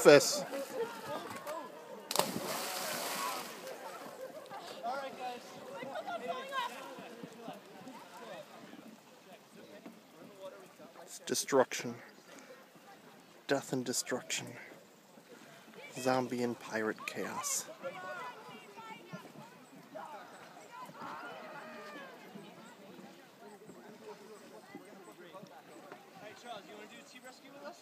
surface. It's destruction. Death and destruction. Zombie and pirate chaos. Hey Charles, you want to do a tea rescue with us?